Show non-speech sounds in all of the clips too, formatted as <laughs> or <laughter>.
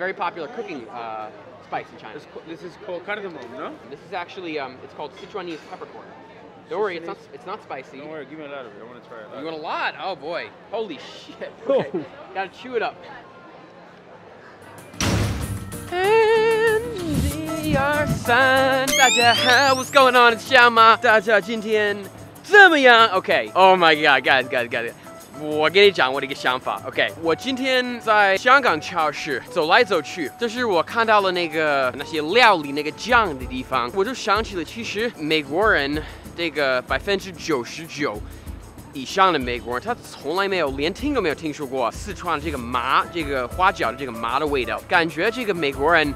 very popular cooking uh, spice in China. This, co- this is called cardamom, no? This is actually um, it's called Sichuanese peppercorn. Don't worry, it's not it's not spicy. Don't worry, give me a lot of it. I want to try it. You want a lot? Oh boy. Holy shit. <laughs> Okay. Oh. Gotta chew it up. And our son，大家好，What's going on？小马，大家今天怎么样？OK。Oh my God, guys, guys, guys. 我给你讲我的一个想法，OK，我今天在香港超市走来走去，就是我看到了那个那些料理那个酱的地方，我就想起了，其实美国人这个百分之九十九以上的美国人，他从来没有连听都没有听说过四川这个麻这个花椒的这个麻的味道，感觉这个美国人。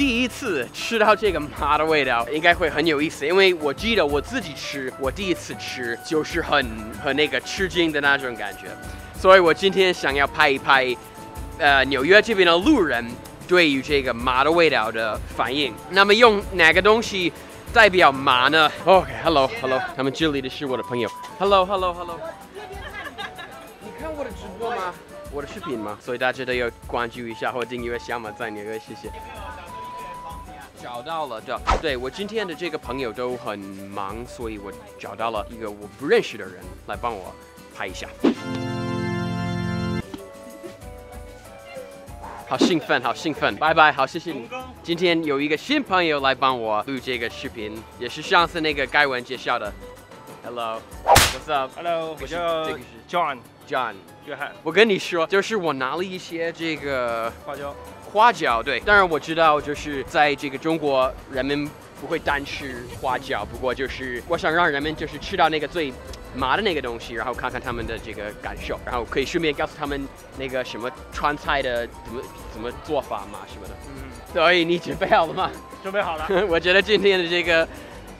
第一次吃到这个麻的味道，应该会很有意思，因为我记得我自己吃，我第一次吃就是很很那个吃惊的那种感觉，所以我今天想要拍一拍，呃，纽约这边的路人对于这个麻的味道的反应。那么用哪个东西代表麻呢？OK，Hello，Hello，、<laughs> <laughs> 他们这里的是我的朋友。Hello，Hello，Hello。你看我的直播吗？我的视频吗？所以大家都要关注一下或订阅小马在纽约，谢谢。找到了的，对我今天的这个朋友都很忙，所以我找到了一个我不认识的人来帮我拍一下。好兴奋，好兴奋！拜拜，好谢谢你。今天有一个新朋友来帮我录这个视频，也是上次那个盖文介绍的。Hello，What's up？Hello，这个是我叫这约翰，我跟你说，就是我拿了一些这个花椒。花椒，对，当然我知道，就是在这个中国，人们不会单吃花椒，不过就是我想让人们就是吃到那个最麻的那个东西，然后看看他们的这个感受，然后可以顺便告诉他们那个什么川菜的怎么怎么做法嘛什么的。嗯，所以你准备好了吗？准备好了。我觉得今天的这个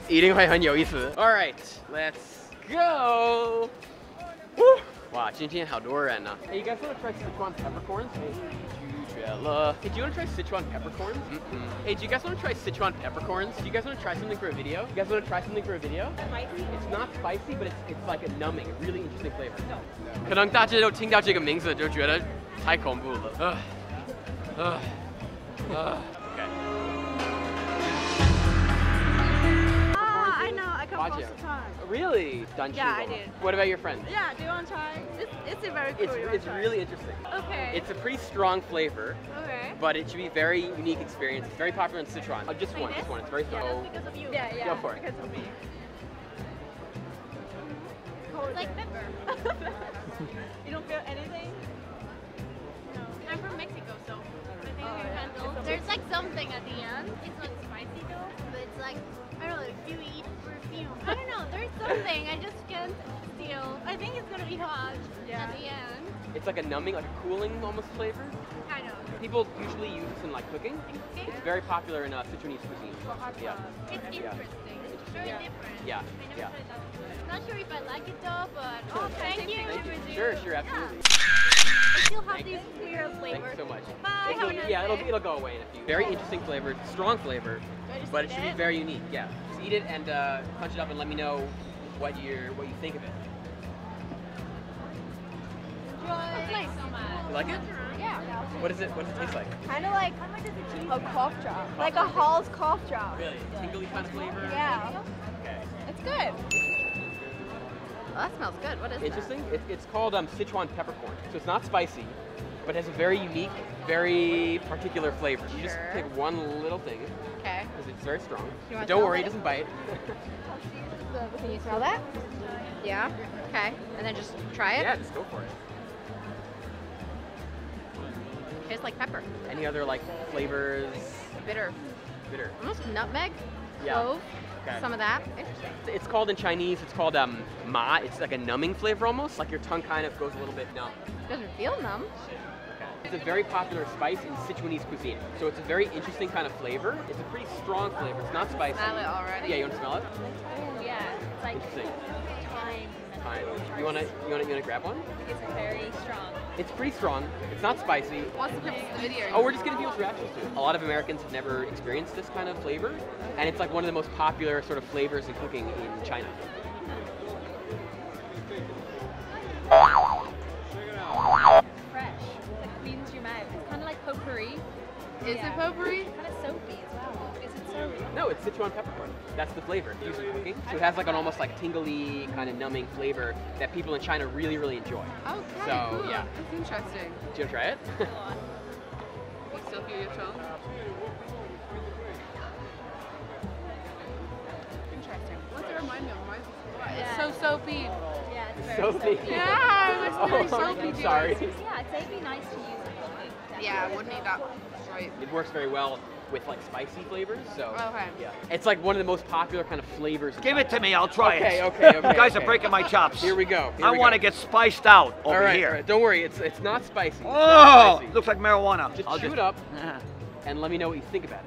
一定会很有意思。All right, let's go. 哇，今天好多人呢。Hey, you guys want to try Sichuan peppercorns? 拒绝了。Hey, do you want to try Sichuan peppercorns? Mm-mm. Hey, do you guys want to try Sichuan peppercorns? Do you guys want to try something for a video? You guys want to try something for a video? Spicy? It's not spicy, but it's, it's like a numbing, a really interesting flavor. 可能大家都听到这个名字就觉得太恐怖了。呃，呃，呃。 Watch it. Really? Done Yeah, I did. What about your friends? Yeah, do you want to try? It's, it's a very cool. It's, it's really interesting. Okay. It's a pretty strong flavor, okay. but it should be a very unique experience. It's very popular in Sichuan. Oh, just Like one, this? just one. It's very Yeah, strong. that's because of you. Yeah, yeah. Go for it. Because of me. Mm-hmm. It's like pepper. <laughs> you don't feel anything? No, I'm from Mexico, so I think I can handle. There's like something at the end. It's not spicy though, but it's like I don't know. Something I just can't steal. I think it's gonna be hot Yeah. at the end. It's like a numbing, like a cooling almost flavor. Kind of. People usually use this in like cooking. Okay. It's very popular in uh, Sichuanese cuisine. Yeah. It's Yeah. interesting. It's very Yeah. different. Yeah, I never yeah. tried that. Not sure if I like it though, but oh, thank you. Thank you. With you. Sure, sure, absolutely. I still have Thank this weird Thank flavor. you so much. Bye. It'll- Have nice yeah, it'll, day. it'll go away in a few. Very interesting flavor, strong flavor, Do I just but it eat should be very unique. Yeah, just eat it and uh, punch it up and let me know what you're what you think of it. It's nice. You like it? Yeah. What is it? What does it taste like? Kind of like a cough drop. Like a Hall's cough drop. Really tingly kind of flavor. Yeah. Okay. It's good. Well, that smells good. What is it? Interesting. It, it's called um, Sichuan peppercorn. So it's not spicy, but has a very unique, very particular flavor. You just Sure. take one little thing Okay. because it's very strong. Don't worry, it? doesn't bite. <laughs> Can you smell that? Yeah. Okay. And then just try it. yeah, just go for it. Tastes like pepper. Any other like flavors? Bitter. Bitter. Almost nutmeg. Yeah. Clove. Okay. Some of that. Interesting. It's called in Chinese. It's called um, ma. It's like a numbing flavor almost. Like your tongue kind of goes a little bit numb. It Doesn't feel numb. It's a very popular spice in Sichuanese cuisine. So it's a very interesting kind of flavor. It's a pretty strong flavor. It's not spicy. Smell it already? Yeah, you want to smell it? Yeah. It's like Interesting. You wanna you wanna you wanna grab one? It's very strong. It's pretty strong. It's not spicy. What's the purpose of the video? Oh, we're just getting people's reactions to it. A lot of Americans have never experienced this kind of flavor, and it's like one of the most popular sort of flavors in cooking in China. Potpourri. Is it potpourri? Kind of soapy as well. Is it soapy? No, it's Sichuan peppercorn. That's the flavor used in cooking. So it has like an almost like tingly kind of numbing flavor that people in China really, really enjoy. Oh, okay, So, cool. yeah. That's interesting. Do you want to try it? <laughs> You still feel your tongue? Interesting. What's it remind me of? Reminds Yeah. It's so soapy. Yeah, it's very Soapy. soapy. Yeah, it's very <laughs> Oh, soapy. I'm sorry. Yeah, it'd be nice to use it. cooking. Yeah, I wouldn't eat that straight. It works very well with like spicy flavors. So Okay. yeah, it's like one of the most popular kind of flavors. Give it to me, I'll try Okay, it. okay, okay, <laughs> You guys okay. are breaking my chops. Here we go. Here I want to get spiced out over all right, here. all right, Don't worry, it's it's not spicy. It's Oh, not spicy. looks like marijuana. Just I'll chew it up <laughs> and let me know what you think about it.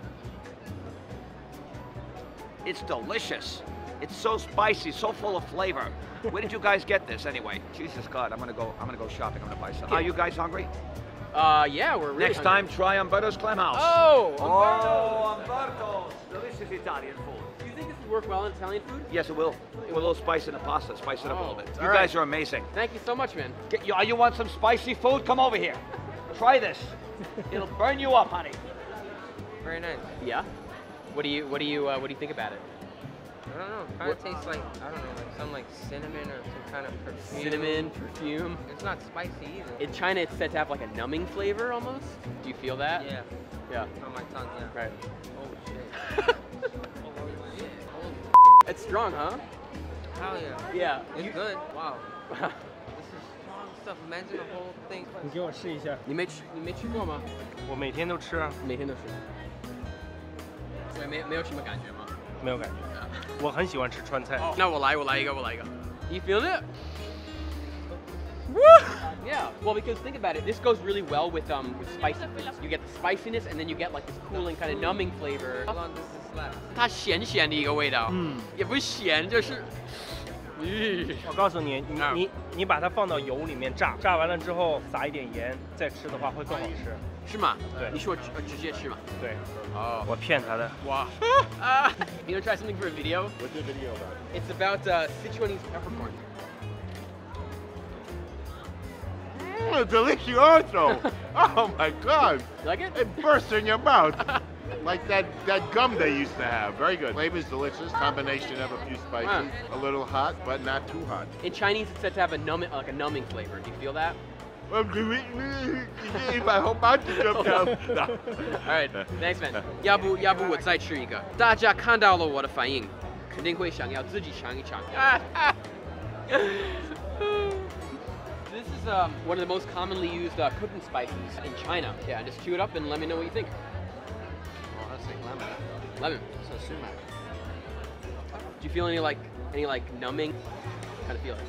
It's delicious. It's so spicy, so full of flavor. Where did you guys get this anyway? Jesus God, I'm gonna go. I'm gonna go shopping. I'm gonna buy some. Are you guys hungry? Uh, yeah, we're really Next hungry. time, try Umberto's Clam House. Oh, Oh, Umberto's, delicious Italian food. Do you think this would work well in Italian food? Yes, it will. With a little spice in the pasta. Spice it up a little Oh, bit. all You right. guys are amazing. Thank you so much, man. Get, you, you want some spicy food? Come over here. Try this. <laughs> It'll burn you up, honey. Very nice. Yeah. What do you what do you uh, what do you think about it? I don't know. Kind of tastes like I don't know, like some like cinnamon or some kind of perfume. Cinnamon, perfume. It's not spicy either. In China, it's said to have like a numbing flavor almost. Do you feel that? yeah, Yeah. on my tongue. Yeah. Right. Oh shit. Holy shit. Holy <laughs> It's strong, huh? hell yeah. Yeah. It's You- good. Wow. <laughs> This is strong stuff. Imagine the whole thing. 你给我试一下，你没吃你没吃过吗？我每天都吃啊，每天都吃。所以没没有什么感觉吗？没有感觉。 我很喜欢吃川菜。那我来，我来一个，我来一个。You feel it? Woo! Yeah. Well, because think about it, this goes really well with um with spicy. You get the spiciness, and then you get like this cooling kind of numbing flavor. How long does this last? 它咸咸的一个味道，嗯，也不是咸，就是，咦我告诉你，你啊你你把它放到油里面炸，炸完了之后撒一点盐，再吃的话会更好吃。是吗？对你说直呃直接吃嘛？对，哦，我骗他的。哇啊！You <laughs> wanna try something for a video? What's the video about? It's about uh, Sichuanese peppercorn. Mm, delicioso! <laughs> oh my God! You like it? It bursts in your mouth. <laughs> like that, that gum they used to have. Very good. Flavor's delicious. Combination of a few spices. Wow. A little hot, but not too hot. In Chinese, it's said to have a numbing, like a numbing flavor. Do you feel that? My whole mouth just jumped out. No. All right, thanks, man. 要不要不我再吃一个？大家看到了我的反应，肯定会想要自己尝一尝。This is um, one of the most commonly used uh, cooking spices in China. Yeah, just chew it up and let me know what you think. Oh, that's like lemon. Lemon. So sumac. Do you feel any like any like numbing kind of feeling?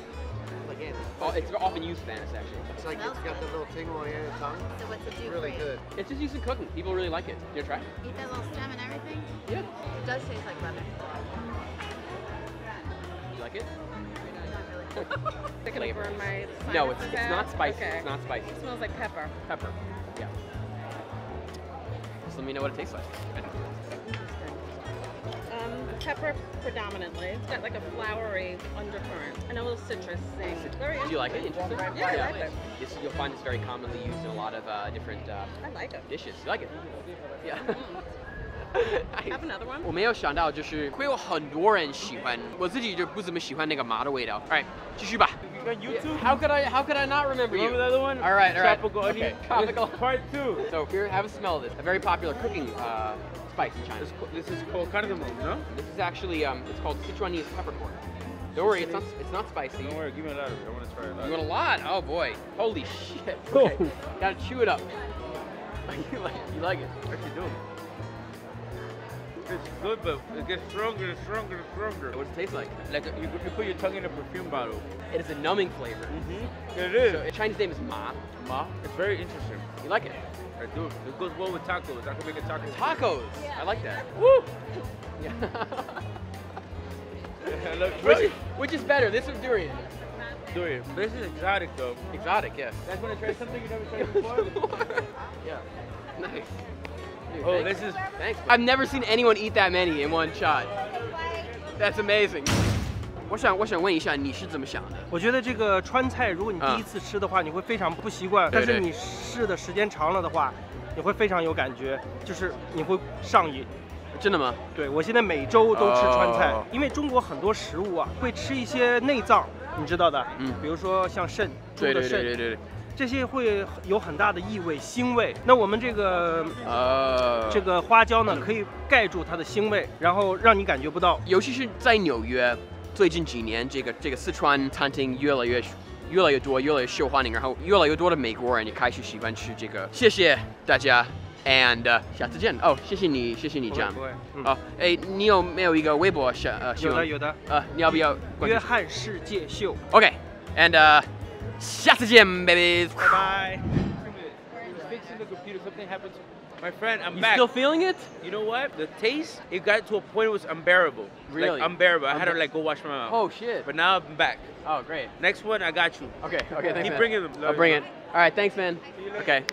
Again, Oh, it's often used in Spanish actually. it's like it's got the little tingle on your tongue. So what's it do Really for you? good. It's just used in cooking. People really like it. You try? Eat that little stem and everything? Yeah. It does taste like lemon. You like it? Not really. Take Gonna burn my No, it's sinuses it's out? not spicy. Okay. It's not spicy. It smells like pepper. Pepper. Yeah. Just let me know what it tastes like Um, pepper predominantly. It's got like a flowery undercurrent and a little citrus thing. Very Do you like it? interesting. Interesting? Yeah, I like it. This, you'll find this very commonly used in a lot of uh, different uh, I like it. dishes. You like it? Yeah. <laughs> Have another one? 我没有想到，就是会有很多人喜欢，我自己就不怎么喜欢那个麻的味道。All right，继续吧。 YouTube. How could I? How could I not remember you? Remember the other one? All right, all right. Tropical Okay, onion. <laughs> tropical. Part two. So here, have a smell of this. A very popular cooking uh, spice in China. This, this is called cardamom, no? This is actually um, it's called Sichuanese peppercorn. Don't worry, it's not it's not spicy. Don't worry, give me a lot of it. I want to try it. You want a lot? Oh boy. Holy shit. <laughs> Okay. Gotta chew it up. <laughs> you like you like it. What you doing? It's good, but it gets stronger and stronger and stronger. What does it taste like? Like you, you put your tongue in a perfume bottle. It is a numbing flavor. Mm-hmm. It is. So its Chinese name is ma. Ma. it's very interesting. You like it? I do. It goes well with tacos. I can make a taco. Tacos. I like that. Woo! <laughs> Yeah. I which, is, which is better, this or durian? Durian. This is exotic though. Exotic, yes. Guys want to try something you never tried <laughs> before? <laughs> yeah. Nice. Oh, thanks. this is Thanks. I've never seen anyone eat that many in one shot. That's amazing. 我想我想问一下，你是怎么想的？我觉得这个川菜，如果你第一次吃的话，你会非常不习惯。但是你试的时间长了的话，你会非常有感觉，就是你会上瘾。真的吗？对我现在每周都吃川菜，哦因为中国很多食物啊会吃一些内脏，你知道的，嗯比如说像肾，猪对对的肾，对对对，这些会有很大的异味、腥味。那我们这个呃，这个花椒呢，可以盖住它的腥味，然后让你感觉不到。尤其是在纽约，最近几年，这个这个四川餐厅越来越越来越多，越来越受欢迎，然后越来越多的美国人也开始喜欢吃这个。谢谢大家，and、uh, 下次见。哦，谢谢你，谢谢你这样。哦，哎，你有没有一个微博想呃？有的有的。呃，你要不要约翰世界秀，？OK，and、Shut the gym, babies. Bye. -bye. fixing the computer. Something happened. My friend, I'm you back. still feeling it? You know what? The taste, it got to a point it was unbearable. Really? Like, unbearable. I had to like go wash my mouth. Oh shit. But now I'm back. Oh great. Next one, I got you. Okay. Okay. Thanks, Keep man. bringing them. I'll bring it. All right. Thanks, man. Okay.